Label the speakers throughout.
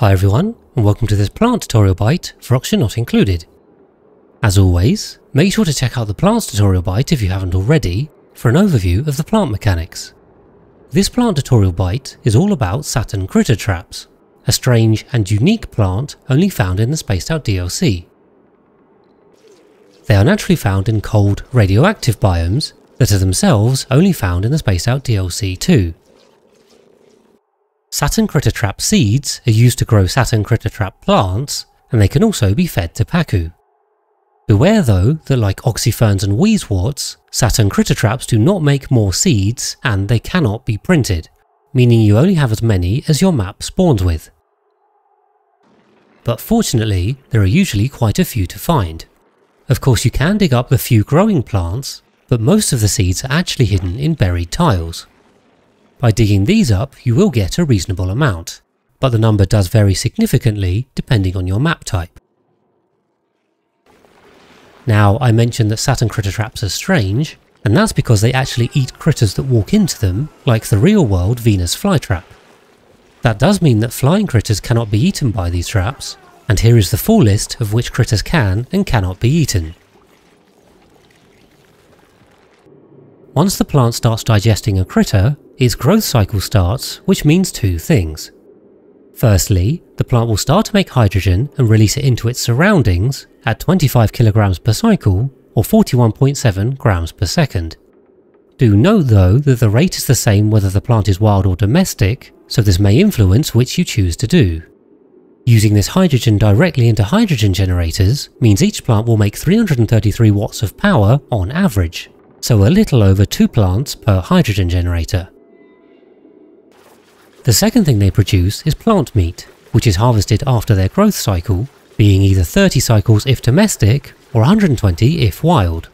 Speaker 1: Hi everyone, and welcome to this plant tutorial bite for Oxygen Not Included. As always, make sure to check out the plants tutorial bite if you haven't already for an overview of the plant mechanics. This plant tutorial bite is all about Saturn critter traps, a strange and unique plant only found in the Spaced Out DLC. They are naturally found in cold, radioactive biomes that are themselves only found in the Spaced Out DLC too. Saturn Critter Trap seeds are used to grow Saturn Critter Trap plants, and they can also be fed to Pacu. Beware though that like oxyferns and wheezeworts, Saturn Critter Traps do not make more seeds and they cannot be printed, meaning you only have as many as your map spawns with. But fortunately, there are usually quite a few to find. Of course you can dig up the few growing plants, but most of the seeds are actually hidden in buried tiles. By digging these up, you will get a reasonable amount, but the number does vary significantly depending on your map type. Now, I mentioned that Saturn critter traps are strange, and that's because they actually eat critters that walk into them, like the real-world Venus flytrap. That does mean that flying critters cannot be eaten by these traps, and here is the full list of which critters can and cannot be eaten. Once the plant starts digesting a critter, its growth cycle starts, which means two things. Firstly, the plant will start to make hydrogen and release it into its surroundings at 25 kilograms per cycle or 41.7 grams per second. Do note though that the rate is the same whether the plant is wild or domestic, so this may influence which you choose to do. Using this hydrogen directly into hydrogen generators means each plant will make 333 watts of power on average, so a little over 2 plants per hydrogen generator. The second thing they produce is plant meat, which is harvested after their growth cycle, being either 30 cycles if domestic or 120 if wild.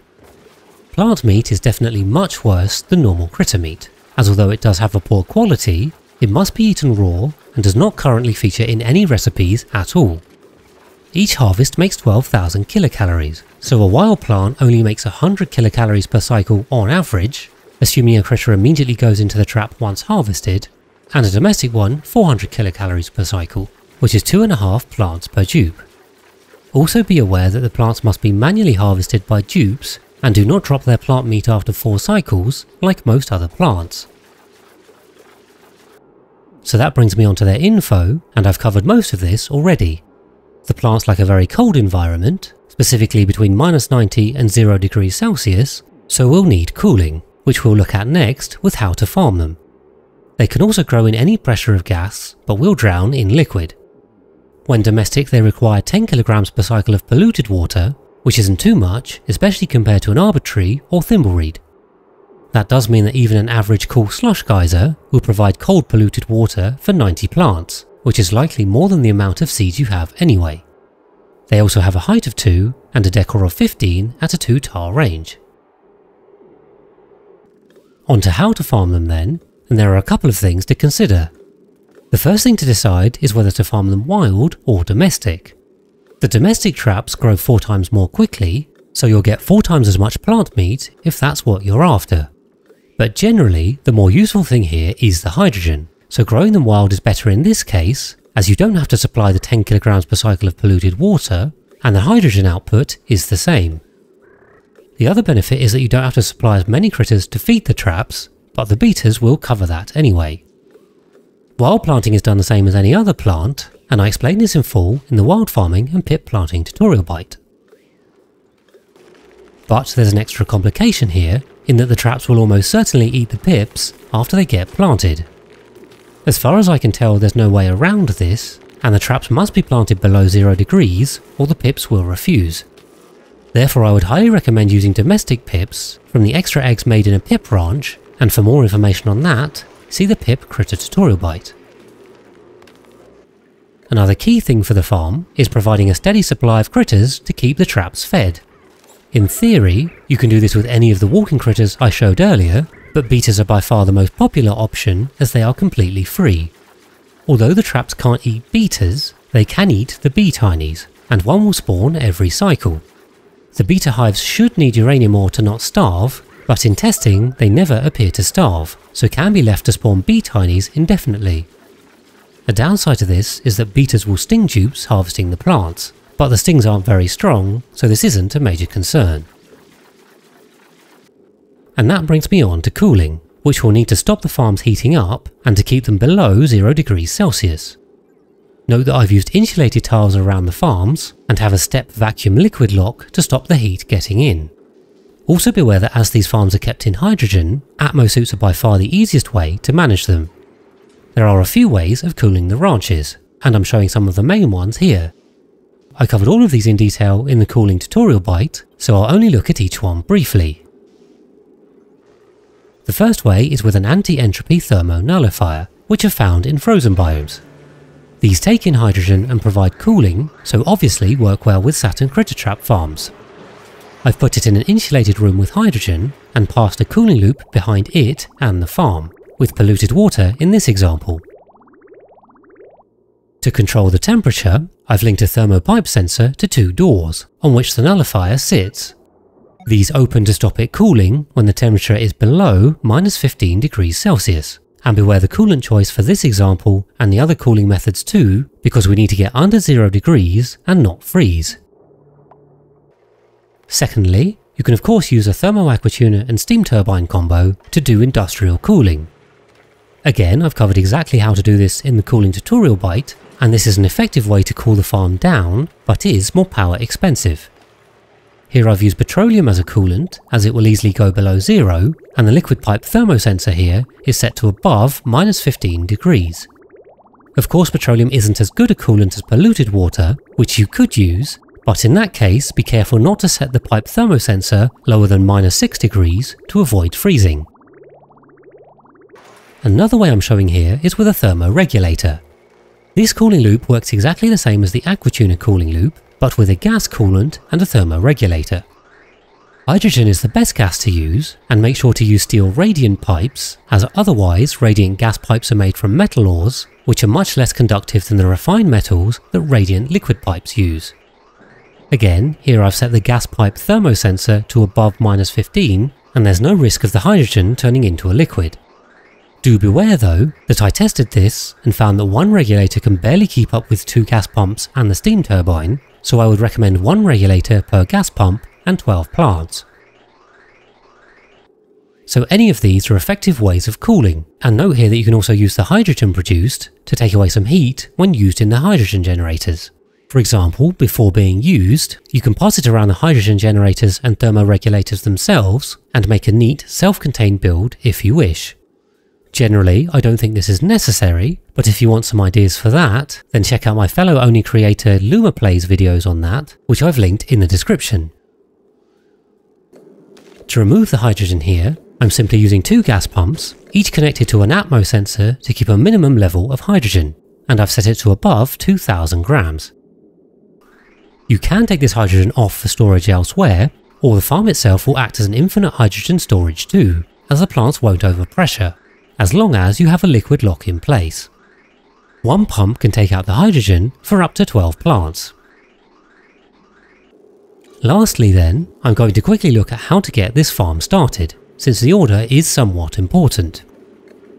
Speaker 1: Plant meat is definitely much worse than normal critter meat, as although it does have a poor quality, it must be eaten raw and does not currently feature in any recipes at all. Each harvest makes 12,000 kilocalories, so a wild plant only makes 100 kilocalories per cycle on average, assuming a critter immediately goes into the trap once harvested, and a domestic one 400 kilocalories per cycle, which is 2.5 plants per dupe. Also be aware that the plants must be manually harvested by dupes and do not drop their plant meat after 4 cycles like most other plants. So that brings me on to their info, and I've covered most of this already. The plants like a very cold environment, specifically between minus 90 and 0 degrees Celsius, so will need cooling, which we'll look at next with how to farm them. They can also grow in any pressure of gas, but will drown in liquid. When domestic they require 10 kilograms per cycle of polluted water, which isn't too much, especially compared to an Arbor Tree or Thimble Reed. That does mean that even an average cool slush geyser will provide cold polluted water for 90 plants, which is likely more than the amount of seeds you have anyway. They also have a height of 2 and a decor of 15 at a 2 tar range. On to how to farm them then, and there are a couple of things to consider. The first thing to decide is whether to farm them wild or domestic. The domestic traps grow four times more quickly, so you'll get four times as much plant meat if that's what you're after. But generally, the more useful thing here is the hydrogen, so growing them wild is better in this case, as you don't have to supply the 10 kilograms per cycle of polluted water, and the hydrogen output is the same. The other benefit is that you don't have to supply as many critters to feed the traps, but the Beetas will cover that anyway. Wild planting is done the same as any other plant, and I explain this in full in the wild farming and pip planting tutorial bite. But there's an extra complication here, in that the traps will almost certainly eat the pips after they get planted. As far as I can tell there's no way around this, and the traps must be planted below 0 degrees or the pips will refuse. Therefore I would highly recommend using domestic pips from the extra eggs made in a pip ranch and for more information on that, see the pip critter tutorial bite. Another key thing for the farm is providing a steady supply of critters to keep the traps fed. In theory, you can do this with any of the walking critters I showed earlier, but Beetas are by far the most popular option as they are completely free. Although the traps can't eat Beetas, they can eat the Beetinies, and one will spawn every cycle. The Beeta hives should need uranium ore to not starve, but in testing they never appear to starve, so can be left to spawn Beetinies indefinitely. A downside to this is that beetles will sting dupes harvesting the plants, but the stings aren't very strong, so this isn't a major concern. And that brings me on to cooling, which will need to stop the farms heating up and to keep them below 0 degrees Celsius. Note that I've used insulated tiles around the farms and have a step vacuum liquid lock to stop the heat getting in. Also beware that as these farms are kept in hydrogen, atmosuits are by far the easiest way to manage them. There are a few ways of cooling the ranches, and I'm showing some of the main ones here. I covered all of these in detail in the cooling tutorial bite, so I'll only look at each one briefly. The first way is with an anti-entropy thermonullifier, which are found in frozen biomes. These take in hydrogen and provide cooling, so obviously work well with Saturn critter trap farms. I've put it in an insulated room with hydrogen and passed a cooling loop behind it and the farm, with polluted water in this example. To control the temperature, I've linked a thermopipe sensor to two doors, on which the nullifier sits, these open to stop it cooling when the temperature is below minus 15 degrees Celsius. And beware the coolant choice for this example and the other cooling methods too, because we need to get under 0 degrees and not freeze. Secondly, you can of course use a thermo-aquatuner and steam turbine combo to do industrial cooling. Again, I've covered exactly how to do this in the cooling tutorial bite, and this is an effective way to cool the farm down, but is more power expensive. Here I've used petroleum as a coolant, as it will easily go below zero, and the liquid pipe thermosensor here is set to above minus 15 degrees. Of course petroleum isn't as good a coolant as polluted water, which you could use, but in that case be careful not to set the pipe thermosensor lower than minus 6 degrees to avoid freezing. Another way I'm showing here is with a thermoregulator. This cooling loop works exactly the same as the AquaTuner cooling loop, but with a gas coolant and a thermoregulator. Hydrogen is the best gas to use, and make sure to use steel radiant pipes, as otherwise radiant gas pipes are made from metal ores, which are much less conductive than the refined metals that radiant liquid pipes use. Again, here I've set the gas pipe thermosensor to above minus 15, and there's no risk of the hydrogen turning into a liquid. Do beware though that I tested this and found that one regulator can barely keep up with two gas pumps and the steam turbine, so I would recommend one regulator per gas pump and 12 plants. So any of these are effective ways of cooling, and note here that you can also use the hydrogen produced to take away some heat when used in the hydrogen generators. For example, before being used, you can pass it around the hydrogen generators and thermoregulators themselves and make a neat self-contained build if you wish. Generally, I don't think this is necessary, but if you want some ideas for that, then check out my fellow Oni creator Luma Plays videos on that, which I've linked in the description. To remove the hydrogen here, I'm simply using two gas pumps, each connected to an Atmo sensor to keep a minimum level of hydrogen, and I've set it to above 2000 grams. You can take this hydrogen off for storage elsewhere, or the farm itself will act as an infinite hydrogen storage too, as the plants won't overpressure as long as you have a liquid lock in place. One pump can take out the hydrogen for up to 12 plants. Lastly then, I'm going to quickly look at how to get this farm started, since the order is somewhat important.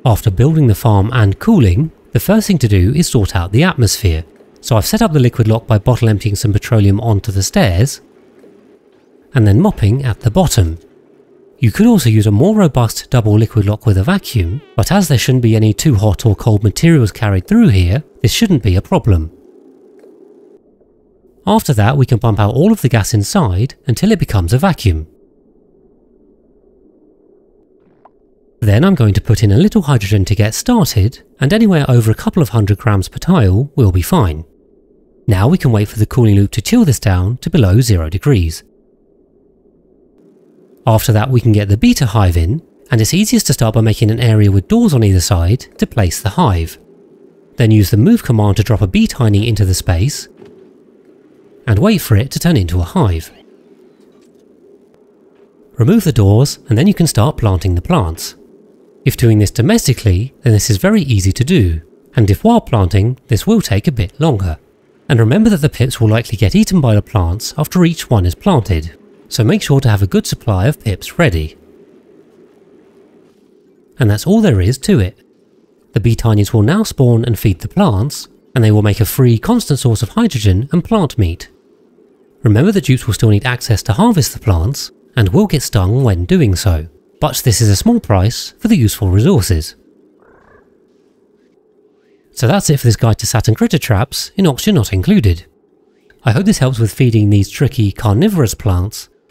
Speaker 1: After building the farm and cooling, the first thing to do is sort out the atmosphere, so I've set up the liquid lock by bottle emptying some petroleum onto the stairs, and then mopping at the bottom, you could also use a more robust double liquid lock with a vacuum, but as there shouldn't be any too hot or cold materials carried through here, this shouldn't be a problem. After that we can pump out all of the gas inside until it becomes a vacuum. Then I'm going to put in a little hydrogen to get started, and anywhere over a couple of hundred grams per tile will be fine. Now we can wait for the cooling loop to chill this down to below 0 degrees. After that we can get the Beeta hive in, and it's easiest to start by making an area with doors on either side to place the hive. Then use the move command to drop a Beetiny into the space, and wait for it to turn into a hive. Remove the doors and then you can start planting the plants. If doing this domestically, then this is very easy to do, and if while planting, this will take a bit longer. And remember that the pips will likely get eaten by the plants after each one is planted, so make sure to have a good supply of pips ready. And that's all there is to it. The Beetinies will now spawn and feed the plants, and they will make a free constant source of hydrogen and plant meat. Remember the dupes will still need access to harvest the plants, and will get stung when doing so, but this is a small price for the useful resources. So that's it for this guide to Saturn critter traps, in oxygen not included. I hope this helps with feeding these tricky carnivorous plants,